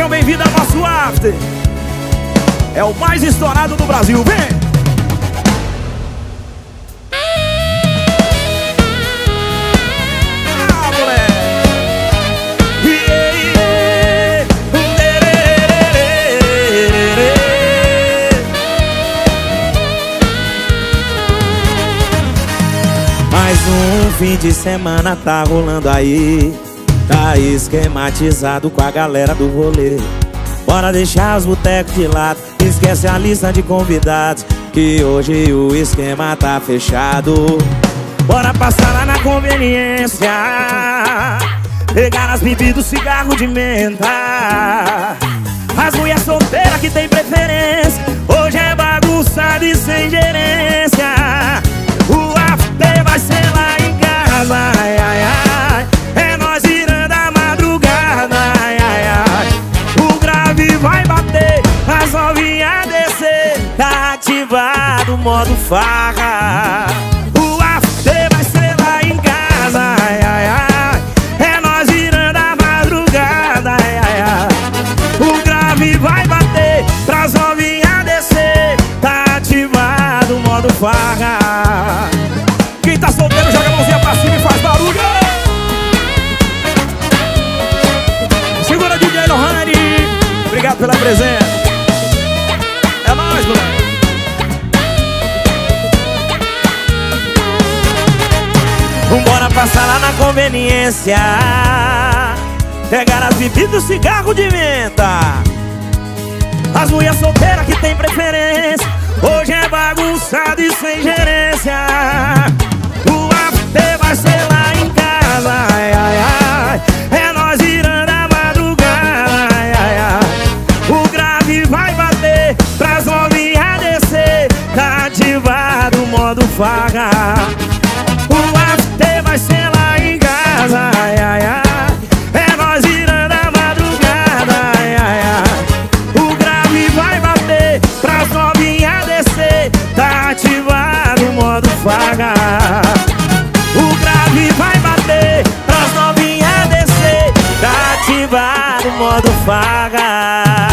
Sejam bem-vindos ao nosso after. É o mais estourado do Brasil. Vem! um fim de semana tá rolando aí Tá esquematizado com a galera do rolê. Bora deixar os botecos de lado Esquece a lista de convidados Que hoje o esquema tá fechado. Bora passar lá na conveniência Pegar as bebidas, cigarro de menta. As mulheres solteiras que tem as novinhas descer Tá ativado o modo farra. O after vai ser lá em casa ai, ai, ai. É nós virando a madrugada ai, ai, ai. O grave vai bater, pras novinhas descer Tá ativado o modo farra. Quem tá solteiro joga a mãozinha pra cima e faz barulho. Segura DJ Lohane. Obrigado pela presença Bora passar lá na conveniência. Pegar as bebidas, cigarro de menta. As mulheres solteiras que tem preferência. Hoje é bagunçado e sem gerência farra o after vai ser lá em casa, ai, ai, ai. É nós virando a madrugada, ai, ai, ai. O grave vai bater, pras novinhas descer. Tá ativado o modo faga. O grave vai bater, pras novinhas descer. Tá ativado o modo faga.